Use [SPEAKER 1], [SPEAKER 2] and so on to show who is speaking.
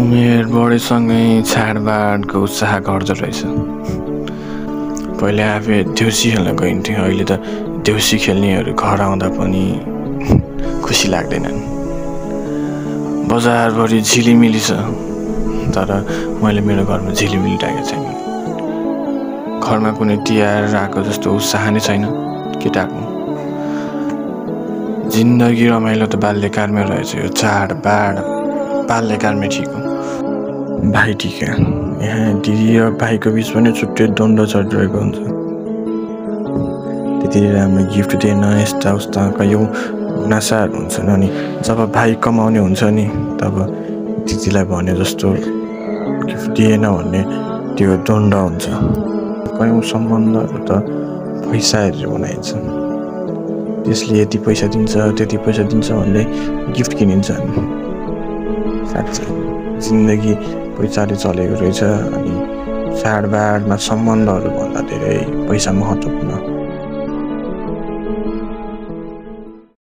[SPEAKER 1] उमेर बढेसँगै छाडबाडको उत्साह घट्दो रहेछ। पहिले आफै देउसी खेल्न गइन्थ्यो अहिले त देउसी खेल्नेहरू घर आउँदा पनि खुसी लाग्दैनन्। बजारभरि झिलिमिली छ तर मैले मेरो घरमा झिलिमिली राखेको छैन। घरमा कुनै तिहार आएको जस्तो उत्साह नै छैन केटाको जिन्दगी रमाइलो त बाल्यकालमै रहेछ यो चाडबाड। बाल्यकालमै ठिक हो। भाइ टिका यहाँ दिदी र भाइको बिच पनि छुट्टै द्वन्द चलिरहेको हुन्छ। त्यति राम्रो गिफ्ट दिएन यस्ता उस्ता कयौँ गुनासाहरू हुन्छन् अनि जब भाइ कमाउने हुन्छ नि तब दिदीलाई भने जस्तो गिफ्ट दिएन भन्ने त्यो द्वन्द हुन्छ। कयौँ सम्बन्धहरू त पैसा हेरेर बनाइन्छ। त्यसले यति पैसा दिन्छ त्यति पैसा दिन्छ भन्दै गिफ्ट किनिन्छ साँच्चै जिन्दगी पैसाले चलेको रहेछ अनि चाडबाडमा सम्बन्धहरूभन्दा धेरै पैसा महत्त्वपूर्ण